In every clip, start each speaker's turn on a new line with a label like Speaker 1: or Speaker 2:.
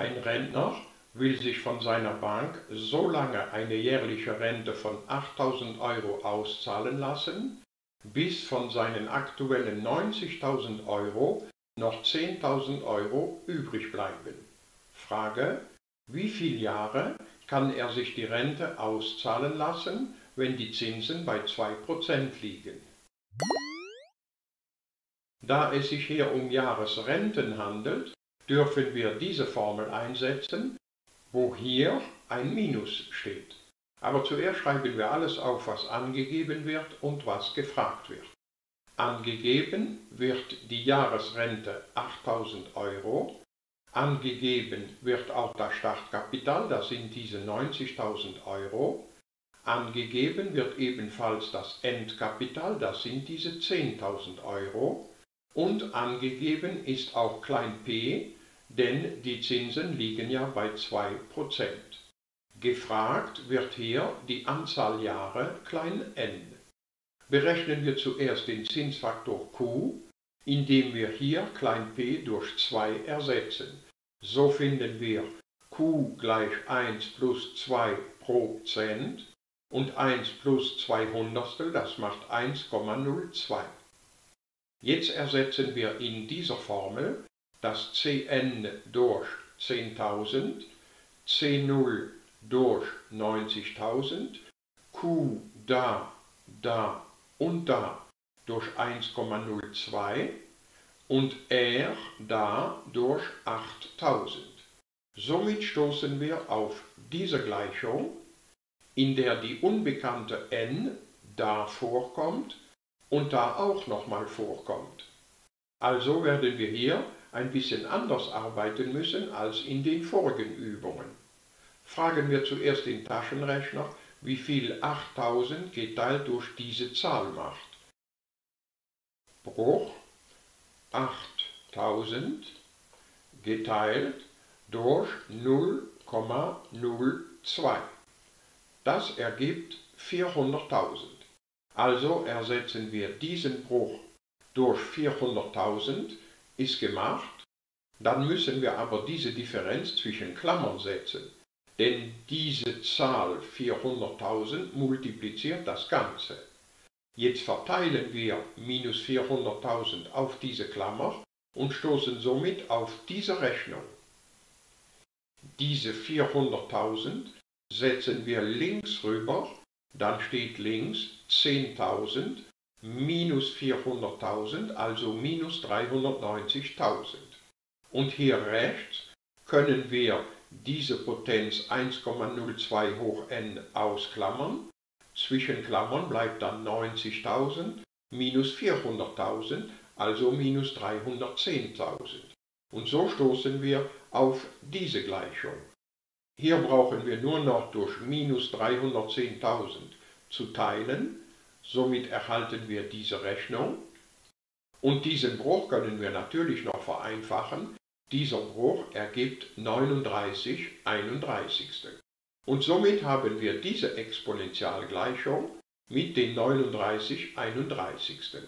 Speaker 1: Ein Rentner will sich von seiner Bank so lange eine jährliche Rente von 8000 Euro auszahlen lassen, bis von seinen aktuellen 90.000 Euro noch 10.000 Euro übrig bleiben. Frage, wie viele Jahre kann er sich die Rente auszahlen lassen, wenn die Zinsen bei 2% liegen? Da es sich hier um Jahresrenten handelt, dürfen wir diese Formel einsetzen, wo hier ein Minus steht. Aber zuerst schreiben wir alles auf, was angegeben wird und was gefragt wird. Angegeben wird die Jahresrente 8000 Euro. Angegeben wird auch das Startkapital, das sind diese 90.000 Euro. Angegeben wird ebenfalls das Endkapital, das sind diese 10.000 Euro. Und angegeben ist auch klein p, denn die Zinsen liegen ja bei 2%. Gefragt wird hier die Anzahl Jahre klein n. Berechnen wir zuerst den Zinsfaktor q, indem wir hier klein p durch 2 ersetzen. So finden wir q gleich 1 plus 2 Prozent und 1 plus 2 Hundertstel, das macht 1,02. Jetzt ersetzen wir in dieser Formel das Cn durch 10.000, C0 durch 90.000, Q da, da und da durch 1,02 und R da durch 8000. Somit stoßen wir auf diese Gleichung, in der die unbekannte n da vorkommt und da auch nochmal vorkommt. Also werden wir hier ein bisschen anders arbeiten müssen als in den vorigen Übungen. Fragen wir zuerst den Taschenrechner, wie viel 8000 geteilt durch diese Zahl macht. Bruch 8000 geteilt durch 0,02. Das ergibt 400.000. Also ersetzen wir diesen Bruch durch 400.000, ist gemacht. Dann müssen wir aber diese Differenz zwischen Klammern setzen denn diese Zahl 400.000 multipliziert das Ganze. Jetzt verteilen wir minus 400.000 auf diese Klammer und stoßen somit auf diese Rechnung. Diese 400.000 setzen wir links rüber, dann steht links 10.000 minus 400.000, also minus 390.000. Und hier rechts können wir diese Potenz 1,02 hoch n ausklammern. Zwischen Klammern bleibt dann 90.000 minus 400.000, also minus 310.000. Und so stoßen wir auf diese Gleichung. Hier brauchen wir nur noch durch minus 310.000 zu teilen, somit erhalten wir diese Rechnung. Und diesen Bruch können wir natürlich noch vereinfachen, dieser Bruch ergibt 39 31. Und somit haben wir diese Exponentialgleichung mit den 39 31.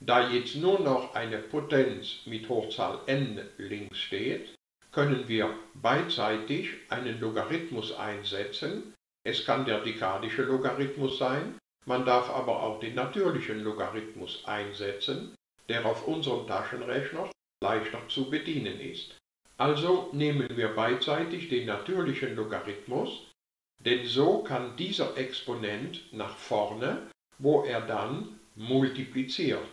Speaker 1: Da jetzt nur noch eine Potenz mit Hochzahl n links steht, können wir beidseitig einen Logarithmus einsetzen. Es kann der dekadische Logarithmus sein, man darf aber auch den natürlichen Logarithmus einsetzen, der auf unserem Taschenrechner leichter zu bedienen ist. Also nehmen wir beidseitig den natürlichen Logarithmus, denn so kann dieser Exponent nach vorne, wo er dann multipliziert.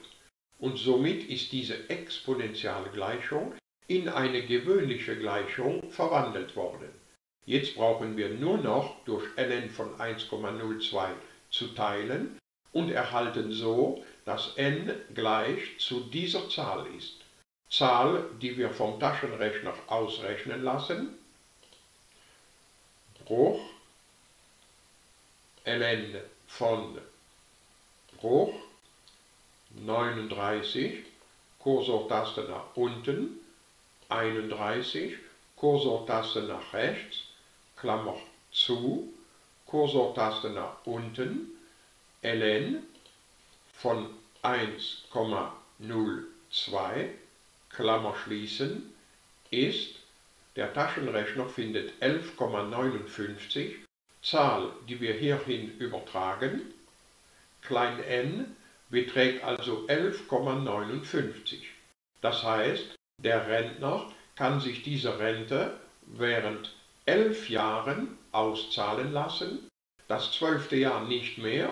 Speaker 1: Und somit ist diese Exponentialgleichung in eine gewöhnliche Gleichung verwandelt worden. Jetzt brauchen wir nur noch durch ln von 1,02 zu teilen und erhalten so, dass n gleich zu dieser Zahl ist. Zahl, die wir vom Taschenrechner ausrechnen lassen. Bruch. Ln von Bruch. 39, Kursortaste nach unten, 31, Kursortaste nach rechts, Klammer zu, Kursortaste nach unten, ln von 1,02 Klammer schließen, ist Der Taschenrechner findet 11,59, Zahl, die wir hierhin übertragen. Klein n beträgt also 11,59. Das heißt, der Rentner kann sich diese Rente während elf Jahren auszahlen lassen, das zwölfte Jahr nicht mehr,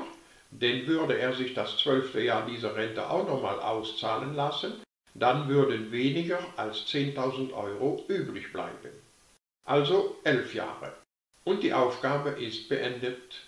Speaker 1: denn würde er sich das zwölfte Jahr dieser Rente auch nochmal auszahlen lassen, dann würden weniger als 10.000 Euro übrig bleiben. Also elf Jahre. Und die Aufgabe ist beendet.